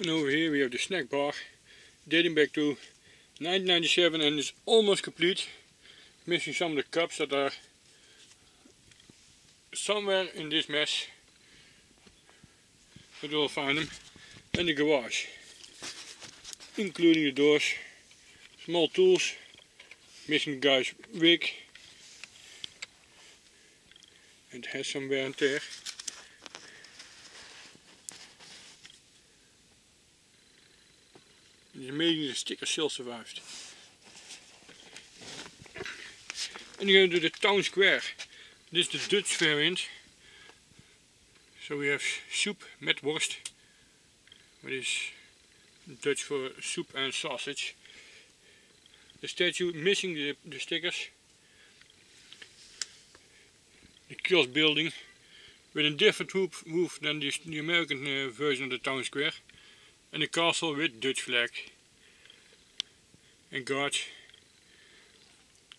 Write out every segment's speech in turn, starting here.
And over here we have the snack bar dating back to 1997 and it's almost complete. Missing some of the cups that are somewhere in this mess. But we'll find them. And the garage. Including the doors. Small tools. Missing the guy's wig. And it has some wear and tear. It's amazing sticker still survived. And you go to the town square. This is the Dutch variant. So we have soup met worst. What is Dutch for soup and sausage. The statue missing the, the stickers. The kiosk building with a different roof, than the, the American uh, version of the town square and a castle with Dutch flag. And guards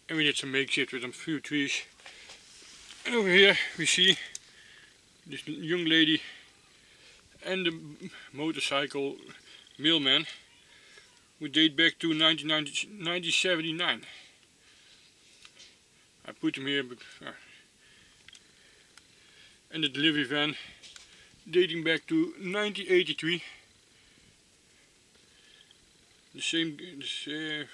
and we did some makeshift with a few trees. And over here we see this young lady and the motorcycle mailman who date back to 1979 I put them here uh, and the delivery van dating back to 1983 the same uh,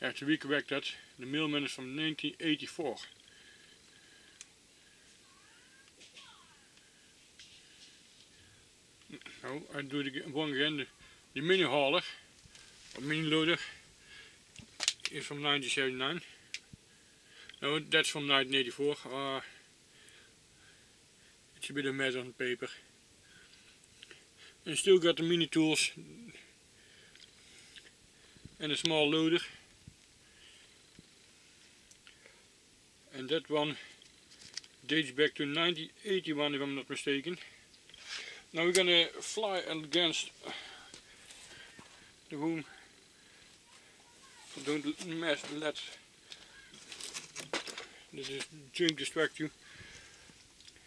yeah, to be corrected, the mailman is from 1984. Nou, I do it one again. The, the mini hauler, or mini loader, is from 1979. No, that's from 1984. Uh, it's a bit of mess on paper and still got the mini tools. And a small loader. And that one dates back to 1981 if I'm not mistaken. Now we're gonna fly against the room so don't mess let this junk distract you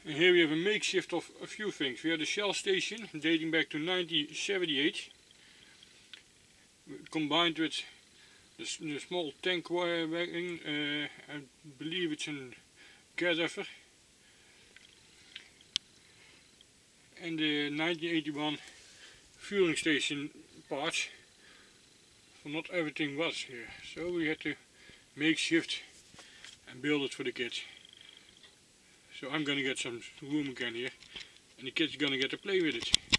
and here we have a makeshift of a few things. We have the Shell station dating back to 1978 combined with the, small tank wagon, uh, I believe it's a effer and the 1981 fueling station parts so not everything was here so we had to makeshift and build it for the kids. So I'm gonna get some room again here and the kids are gonna get to play with it.